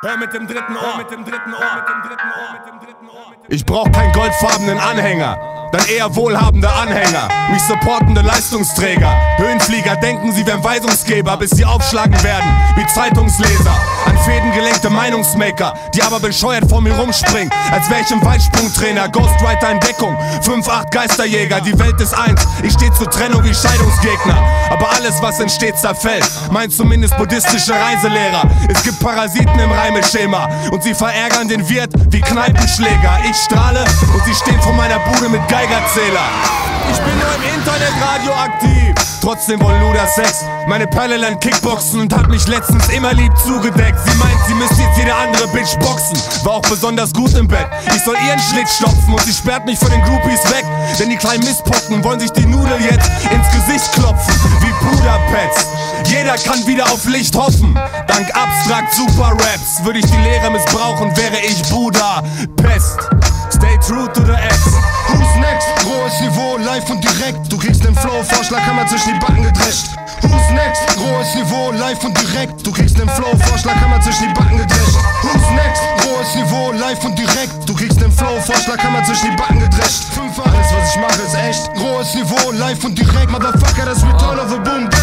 Hör mit dem dritten Ohr, mit dem dritten Ohr, mit dem dritten Ohr, mit dem dritten Ohr. Ich brauch keinen goldfarbenen Anhänger, dann eher wohlhabende Anhänger. Mich supportende Leistungsträger. Höhenflieger denken, sie wären Weisungsgeber, bis sie aufschlagen werden, wie Zeitungsleser. An Fäden gelenkte Meinungsmaker, die aber bescheuert vor mir rumspringen, als wäre ich ein Weitsprungtrainer. Ghostwriter in Deckung, 5-8 Geisterjäger, die Welt ist eins. Ich steh zur Trennung wie Scheidungsgegner. Aber alles, was entsteht, zerfällt. Meint zumindest buddhistische Reiselehrer. Es gibt Parasiten im Reimeschema und sie verärgern den Wirt wie Kneipenschläger. Ich strahle und sie stehen vor meiner Bude mit Geigerzähler. Ich bin nur im Internet radioaktiv. Trotzdem wollen Luda Sex. Meine Perle lernt Kickboxen und hat mich letztens immer lieb zugedeckt. Sie meint, sie müsste jetzt jede andere Bitch boxen. War auch besonders gut im Bett. Ich soll ihren Schlitt stopfen und sie sperrt mich von den Groupies weg. Denn die kleinen Misspocken wollen sich die Nudel jetzt ins Gesicht klopfen. Wie Puderpads. Jeder kann wieder auf Licht hoffen. Dank abstrakt Super Raps würde ich die Lehre missbrauchen, wäre ich Buddha. Pest. Live und direkt. Du kriegst den Flow, Vorschlag, Hammer zwischen die Backen gedrescht. Who's next? Rohes Niveau, live und direkt. Du kriegst den Flow, Vorschlag, Hammer zwischen die Backen gedrescht. Who's next? Rohes Niveau, live und direkt. Du kriegst den Flow, Vorschlag, Hammer zwischen die Backen gedrescht. Fünf alles, was ich mache, ist echt. Rohes Niveau, live und direkt. Motherfucker, das Return of the Boom.